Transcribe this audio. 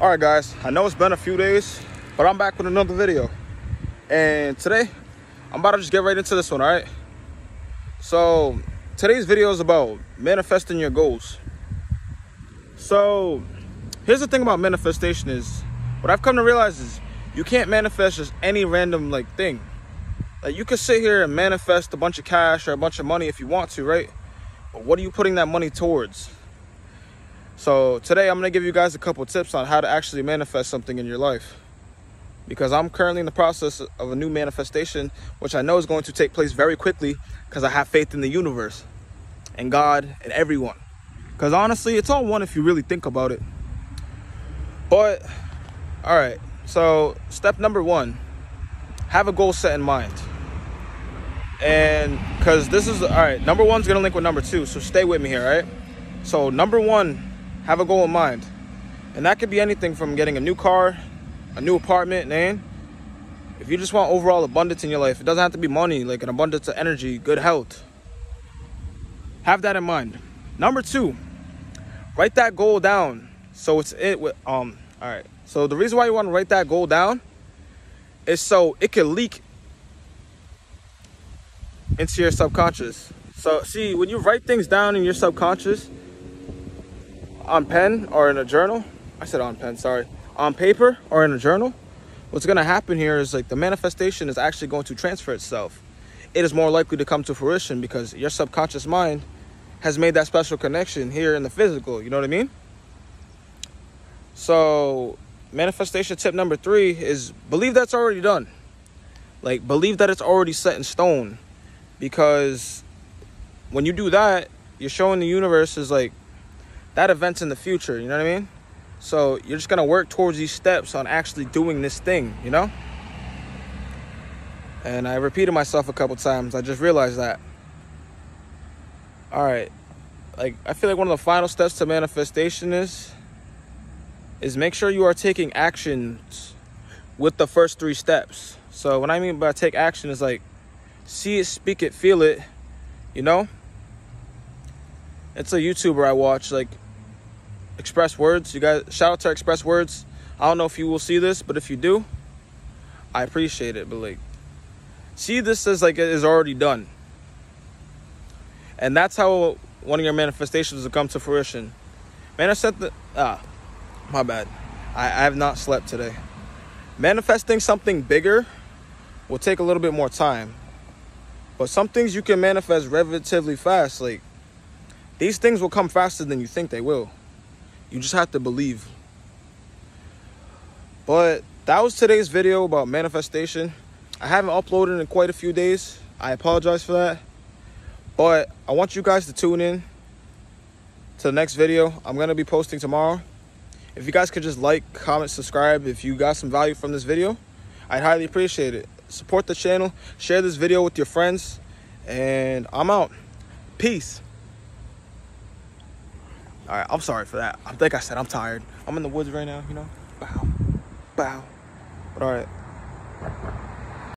all right guys i know it's been a few days but i'm back with another video. And today i'm about to just get right into this one all right? So today's video is about manifesting your goals. So here's the thing about manifestation is what i've come to realize is you can't manifest just any random like thing. Like you could sit here and manifest a bunch of cash or a bunch of money if you want to right? But what are you putting that money towards so today I'm going to give you guys a couple tips on how to actually manifest something in your life. Because I'm currently in the process of a new manifestation, which I know is going to take place very quickly because I have faith in the universe and God and everyone. Because honestly, it's all one if you really think about it. But, all right. So step number one, have a goal set in mind. And because this is, all right, number one's going to link with number two. So stay with me here, all right? So number one have a goal in mind. And that could be anything from getting a new car, a new apartment, and if you just want overall abundance in your life, it doesn't have to be money, like an abundance of energy, good health. Have that in mind. Number two, write that goal down. So it's it with um all right. So the reason why you want to write that goal down is so it can leak into your subconscious. So see, when you write things down in your subconscious, on pen or in a journal, I said on pen, sorry, on paper or in a journal, what's going to happen here is like the manifestation is actually going to transfer itself. It is more likely to come to fruition because your subconscious mind has made that special connection here in the physical. You know what I mean? So, manifestation tip number three is believe that's already done. Like, believe that it's already set in stone because when you do that, you're showing the universe is like, that event's in the future, you know what I mean? So you're just gonna work towards these steps on actually doing this thing, you know? And I repeated myself a couple times. I just realized that. All right. Like I feel like one of the final steps to manifestation is is make sure you are taking actions with the first three steps. So what I mean by take action is like see it, speak it, feel it, you know? It's a YouTuber I watch like Express Words. You guys, shout out to Express Words. I don't know if you will see this, but if you do, I appreciate it. But like, see this as like it is already done, and that's how one of your manifestations will come to fruition. Manifest the ah, my bad. I, I have not slept today. Manifesting something bigger will take a little bit more time, but some things you can manifest relatively fast. Like these things will come faster than you think they will. You just have to believe. But that was today's video about manifestation. I haven't uploaded in quite a few days. I apologize for that. But I want you guys to tune in to the next video. I'm going to be posting tomorrow. If you guys could just like, comment, subscribe if you got some value from this video, I'd highly appreciate it. Support the channel, share this video with your friends, and I'm out. Peace. All right, I'm sorry for that. I think I said I'm tired. I'm in the woods right now, you know? Bow, bow. But all right.